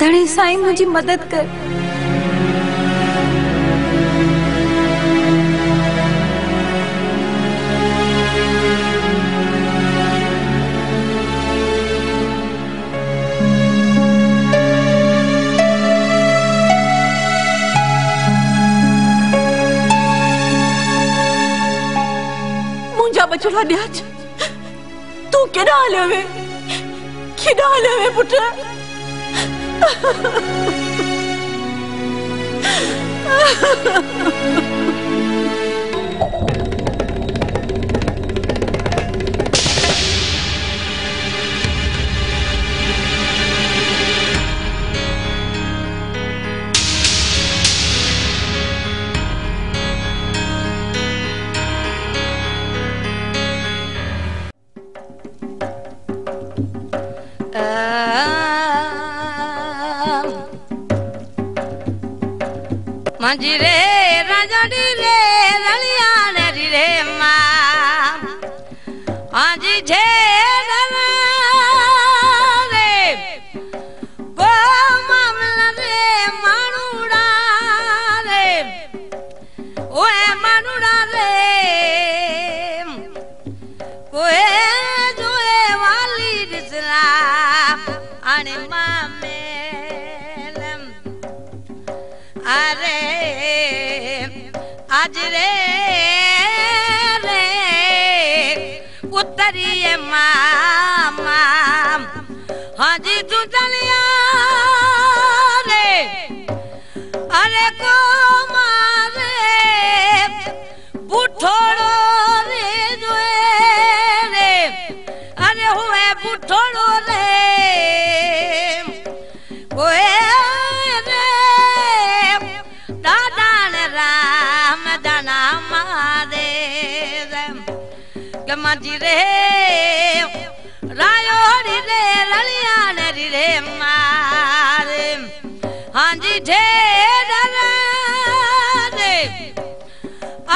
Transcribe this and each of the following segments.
धणी साईं मुंहिंजी मदद कर। बचड़ा ॾियाच तूं केॾां हलियो वे केॾां हलियो Ah मंजिरे राजड़ी रे रलिया रे रे माँ। आजी झे रे अरे आज रे रे उतरिए मामा हाँ जी तू चलिया அம்மாஜி ரே. ராயோடி ரே லலியானரி ரே மாரு ஆஞ்சி டே டரே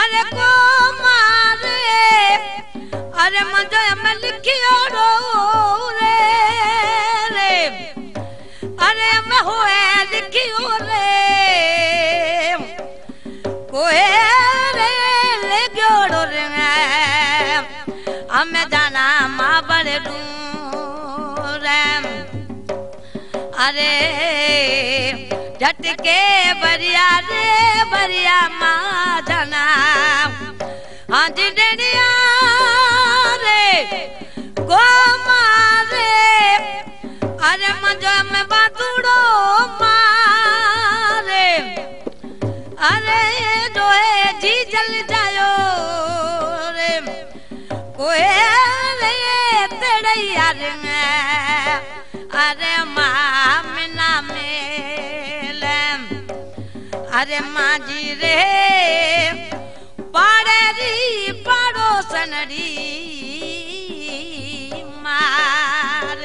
அரே கோ மாரே அரே மஞ்சோ அம்மா லிக்கியோ ரோ. ரே ரே அரே அம்மா ஹோயே லிக்கியோ ரே हमें जाना माँ बड़े दूर अरे, झटके बरिया रे, बरिया माँ जाना हाँ जी रे को मारे। अरे, मजो में बातूड़ो मारे। अरे जो है जी जल जायो रे। अरे माँ अरे माँ जी रे पाड़े री पड़ोसन री मार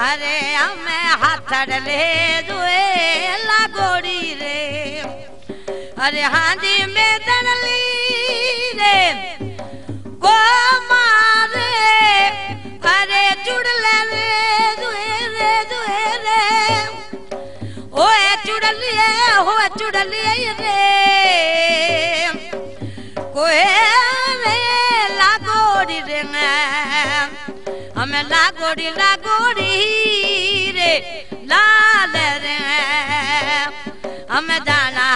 अरे हमें हाथ ले दुए लागोड़ी रे। अरे हाँ जी, में दनली रे। को मारे अरे जुड़ ले रे दुए रे दुए रे। ओए जुड़ लिए हो जुड़ लिए रे। कोए लागोरी रे हमें लागोरी लागोरी रे लाल रे हमें दाना